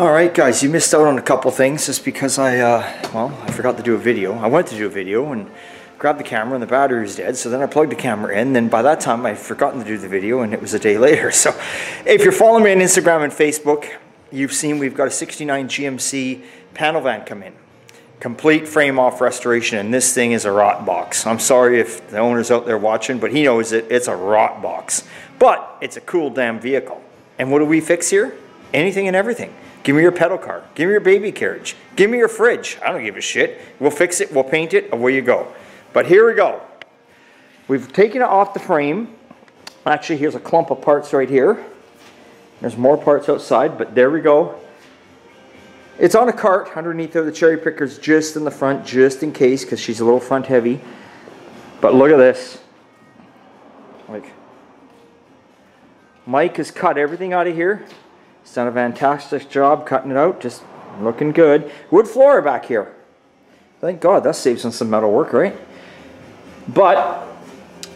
Alright guys, you missed out on a couple things just because I, uh, well, I forgot to do a video. I went to do a video and grabbed the camera and the battery was dead, so then I plugged the camera in, then by that time I'd forgotten to do the video and it was a day later. So if you're following me on Instagram and Facebook, you've seen we've got a 69 GMC panel van come in. Complete frame off restoration and this thing is a rot box. I'm sorry if the owner's out there watching, but he knows it, it's a rot box. But it's a cool damn vehicle. And what do we fix here? Anything and everything. Give me your pedal car. Give me your baby carriage. Give me your fridge. I don't give a shit. We'll fix it, we'll paint it, away you go. But here we go. We've taken it off the frame. Actually, here's a clump of parts right here. There's more parts outside, but there we go. It's on a cart underneath there. The cherry picker's just in the front, just in case, because she's a little front heavy. But look at this. Like, Mike has cut everything out of here. He's done a fantastic job cutting it out, just looking good. Wood floor back here. Thank God, that saves on some metal work, right? But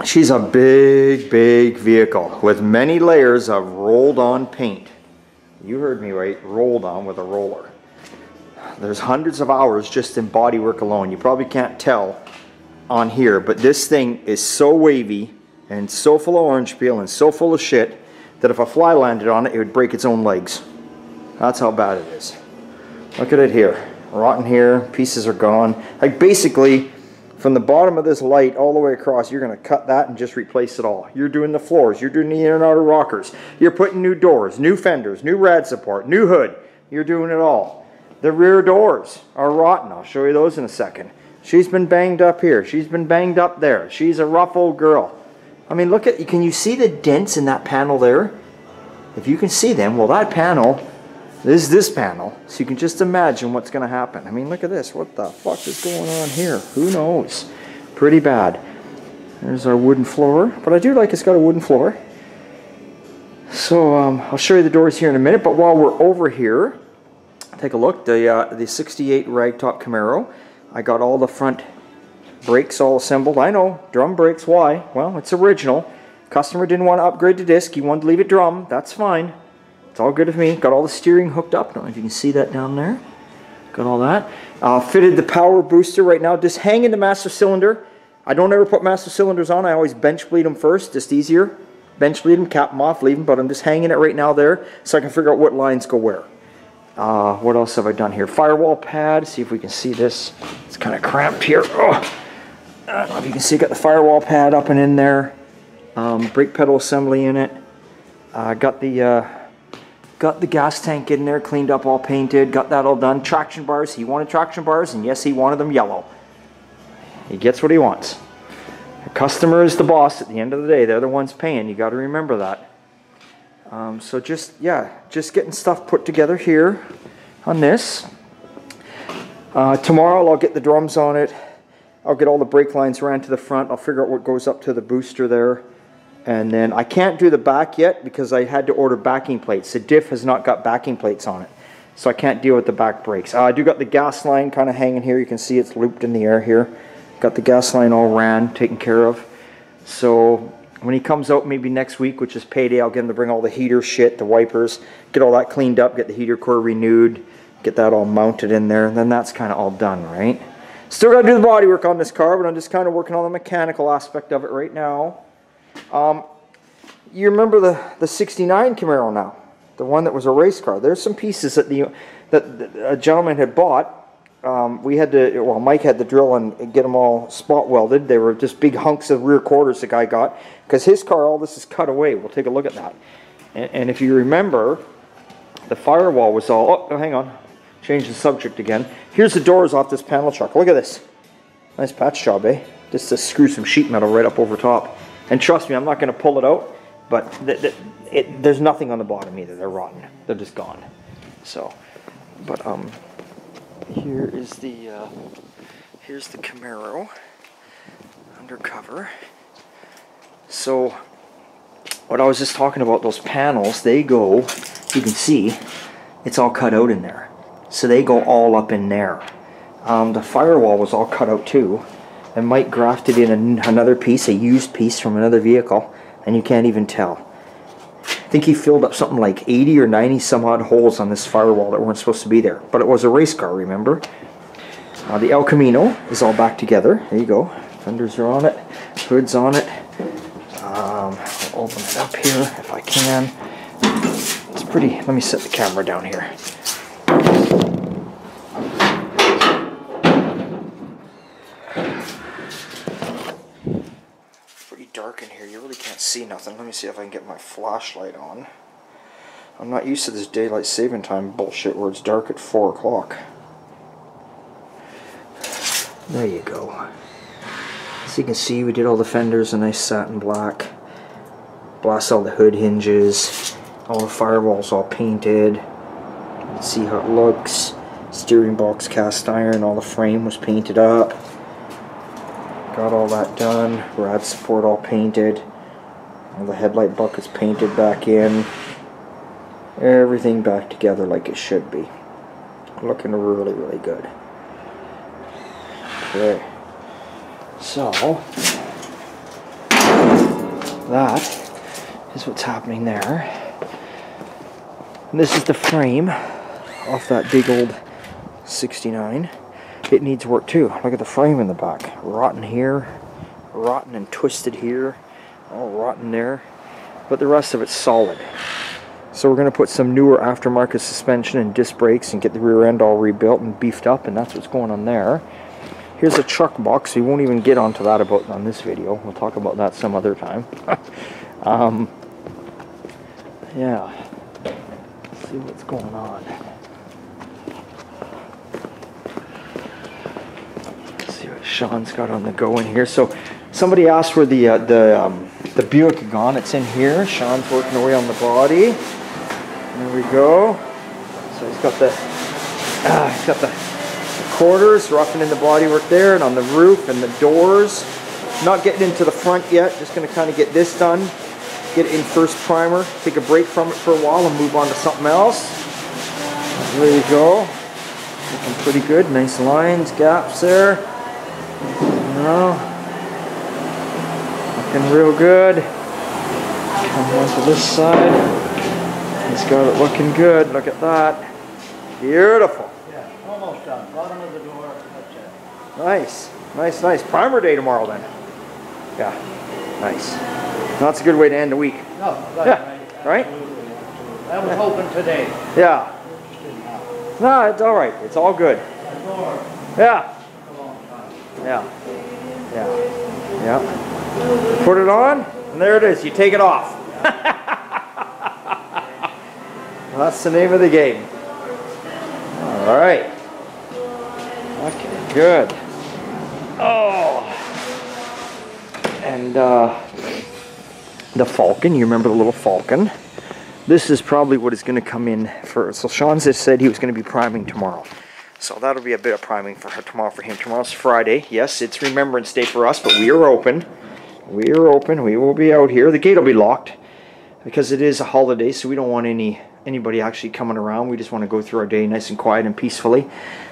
she's a big, big vehicle with many layers of rolled on paint. You heard me right, rolled on with a roller. There's hundreds of hours just in bodywork alone. You probably can't tell on here, but this thing is so wavy and so full of orange peel and so full of shit that if a fly landed on it, it would break its own legs. That's how bad it is. Look at it here. Rotten here, pieces are gone. Like basically, from the bottom of this light all the way across, you're to cut that and just replace it all. You're doing the floors, you're doing the inner and outer rockers, you're putting new doors, new fenders, new rad support, new hood. You're doing it all. The rear doors are rotten. I'll show you those in a second. She's been banged up here. She's been banged up there. She's a rough old girl. I mean, look at, can you see the dents in that panel there? If you can see them, well, that panel is this panel. So you can just imagine what's going to happen. I mean, look at this. What the fuck is going on here? Who knows? Pretty bad. There's our wooden floor. But I do like it's got a wooden floor. So um, I'll show you the doors here in a minute. But while we're over here, take a look. The, uh, the 68 ragtop Camaro. I got all the front brakes all assembled. I know, drum brakes, why? Well, it's original. Customer didn't want to upgrade to disc. He wanted to leave it drum. That's fine. It's all good with me. Got all the steering hooked up. I don't know if you can see that down there. Got all that. Uh, fitted the power booster right now. Just hang in the master cylinder. I don't ever put master cylinders on. I always bench bleed them first. Just easier. Bench bleed them, cap them off, leave them. But I'm just hanging it right now there so I can figure out what lines go where. Uh, what else have I done here? Firewall pad. See if we can see this. It's kind of cramped here. Oh. I don't know if you can see, got the firewall pad up and in there. Um, brake pedal assembly in it. Uh, got the uh, got the gas tank in there, cleaned up, all painted. Got that all done. Traction bars. He wanted traction bars, and yes, he wanted them yellow. He gets what he wants. The customer is the boss at the end of the day. They're the ones paying. You got to remember that. Um, so just yeah, just getting stuff put together here on this. Uh, tomorrow I'll get the drums on it. I'll get all the brake lines ran to the front. I'll figure out what goes up to the booster there. And then I can't do the back yet because I had to order backing plates. The diff has not got backing plates on it. So I can't deal with the back brakes. Uh, I do got the gas line kind of hanging here. You can see it's looped in the air here. Got the gas line all ran, taken care of. So when he comes out maybe next week, which is payday, I'll get him to bring all the heater shit, the wipers, get all that cleaned up, get the heater core renewed, get that all mounted in there. And then that's kind of all done, right? Still got to do the body work on this car, but I'm just kind of working on the mechanical aspect of it right now. Um, you remember the, the 69 Camaro now, the one that was a race car. There's some pieces that the that a gentleman had bought. Um, we had to, well, Mike had to drill and get them all spot welded. They were just big hunks of rear quarters the guy got because his car, all this is cut away. We'll take a look at that. And, and if you remember, the firewall was all, oh, hang on, change the subject again. Here's the doors off this panel truck. Look at this. Nice patch job, eh? Just to screw some sheet metal right up over top. And trust me, I'm not going to pull it out, but it, there's nothing on the bottom either. They're rotten. They're just gone. So, but um, here is the uh, here's the Camaro undercover. So, what I was just talking about, those panels, they go, you can see, it's all cut out in there. So they go all up in there. Um, the firewall was all cut out too. And Mike grafted in an, another piece, a used piece from another vehicle. And you can't even tell. I think he filled up something like 80 or 90 some odd holes on this firewall that weren't supposed to be there. But it was a race car, remember? Uh, the El Camino is all back together. There you go. Fenders are on it. Hood's on it. Um, I'll open it up here if I can. It's pretty. Let me set the camera down here. Pretty dark in here. You really can't see nothing. Let me see if I can get my flashlight on. I'm not used to this daylight saving time bullshit where it's dark at 4 o'clock. There you go. As you can see, we did all the fenders a nice satin black. Blast all the hood hinges. All the firewalls all painted. See how it looks. Steering box cast iron. All the frame was painted up. Got all that done. Rad support all painted. All the headlight buckets painted back in. Everything back together like it should be. Looking really, really good. Okay. So, that is what's happening there. And this is the frame off that big old 69. It needs work too. Look at the frame in the back. Rotten here, rotten and twisted here, all rotten there. But the rest of it's solid. So we're going to put some newer aftermarket suspension and disc brakes and get the rear end all rebuilt and beefed up and that's what's going on there. Here's a truck box. We won't even get onto that about on this video. We'll talk about that some other time. um, yeah. Let's see what's going on. Let's see what Sean's got on the go in here. So somebody asked where the uh, the um, the Buick gone. It's in here. Sean's working away on the body. There we go. So he's got the uh, he's got the quarters, roughing in the bodywork there, and on the roof and the doors. Not getting into the front yet, just going to kind of get this done, get it in first primer, take a break from it for a while and move on to something else. There you go. Looking pretty good, nice lines, gaps there. You know, looking real good. Come on to this side. He's got it looking good, look at that. Beautiful. Yeah, almost done. Bottom of the door. Nice, nice, nice. Primer day tomorrow then. Yeah, nice. That's a good way to end the week. No, that's Yeah, right. right? Absolutely. I was hoping today. Yeah. No, it's all right. It's all good. Yeah, a long time. yeah, yeah, yeah. Put it on, and there it is. You take it off. That's the name of the game. All right. Okay, good. Oh. And uh, the Falcon, you remember the little Falcon? This is probably what is going to come in first. So Sean just said he was going to be priming tomorrow. So that'll be a bit of priming for her tomorrow for him. Tomorrow's Friday. Yes, it's Remembrance Day for us, but we are open. We are open. We will be out here. The gate will be locked because it is a holiday, so we don't want any anybody actually coming around. We just want to go through our day nice and quiet and peacefully.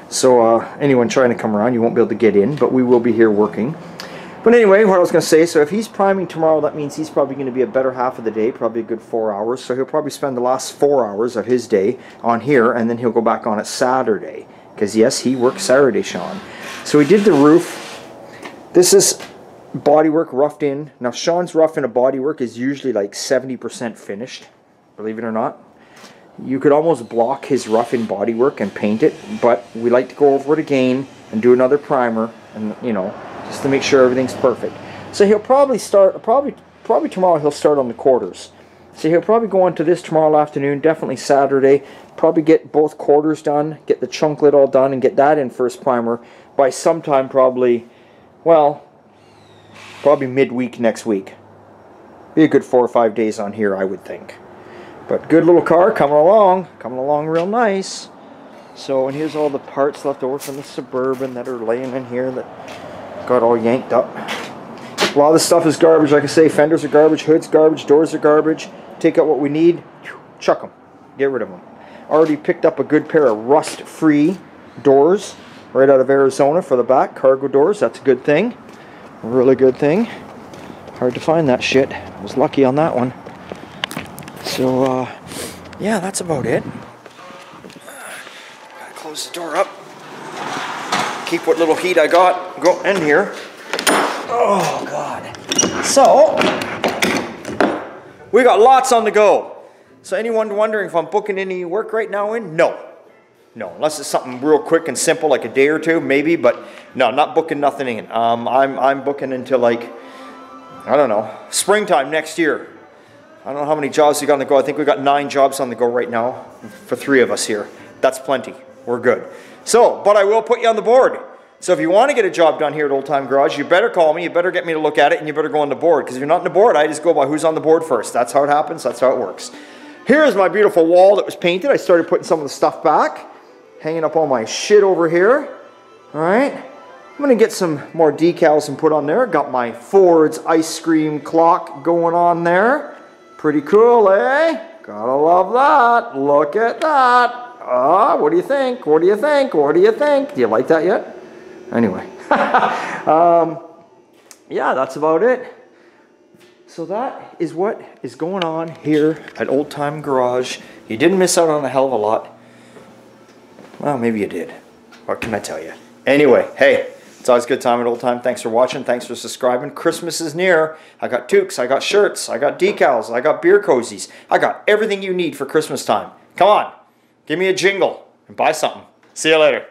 So uh, anyone trying to come around, you won't be able to get in, but we will be here working. But anyway, what I was going to say, so if he's priming tomorrow, that means he's probably going to be a better half of the day, probably a good four hours. So he'll probably spend the last four hours of his day on here, and then he'll go back on it Saturday. Because yes, he works Saturday, Sean. So we did the roof. This is bodywork roughed in. Now Sean's rough in a bodywork is usually like 70% finished, believe it or not. You could almost block his rough in bodywork and paint it, but we like to go over it again and do another primer and you know, just to make sure everything's perfect. So he'll probably start probably probably tomorrow he'll start on the quarters. So he'll probably go on to this tomorrow afternoon, definitely Saturday. Probably get both quarters done, get the trunk lid all done, and get that in first primer by sometime probably, well, probably midweek next week. Be a good four or five days on here, I would think. But good little car coming along, coming along real nice. So, and here's all the parts left over from the Suburban that are laying in here that got all yanked up. A lot of this stuff is garbage, like I say. Fenders are garbage, hoods garbage, doors are garbage. Take out what we need, chuck them, get rid of them. Already picked up a good pair of rust-free doors right out of Arizona for the back, cargo doors. That's a good thing, really good thing. Hard to find that shit. I was lucky on that one. So, uh, yeah, that's about it. Gotta close the door up. Keep what little heat I got go in here. Oh, God. So, we got lots on the go. So, anyone wondering if I'm booking any work right now in? No. No, unless it's something real quick and simple, like a day or two, maybe. But no, not booking nothing in. Um, I'm I'm booking until like I don't know springtime next year. I don't know how many jobs we got on the go. I think we got nine jobs on the go right now for three of us here. That's plenty. We're good. So, but I will put you on the board. So if you want to get a job done here at Old Time Garage, you better call me. You better get me to look at it, and you better go on the board. Because if you're not on the board, I just go by who's on the board first. That's how it happens. That's how it works. Here's my beautiful wall that was painted. I started putting some of the stuff back hanging up all my shit over here. All right. I'm gonna get some more decals and put on there. Got my Ford's ice cream clock going on there. Pretty cool, eh? Gotta love that. Look at that. Ah, what do you think? What do you think? What do you think? Do you like that yet? Anyway. um, yeah, that's about it. So that is what is going on here at Old Time Garage. You didn't miss out on a hell of a lot. Well, maybe you did. What can I tell you? Anyway, hey, it's always a good time at old time. Thanks for watching. Thanks for subscribing. Christmas is near. I got toques, I got shirts, I got decals, I got beer cozies. I got everything you need for Christmas time. Come on, give me a jingle and buy something. See you later.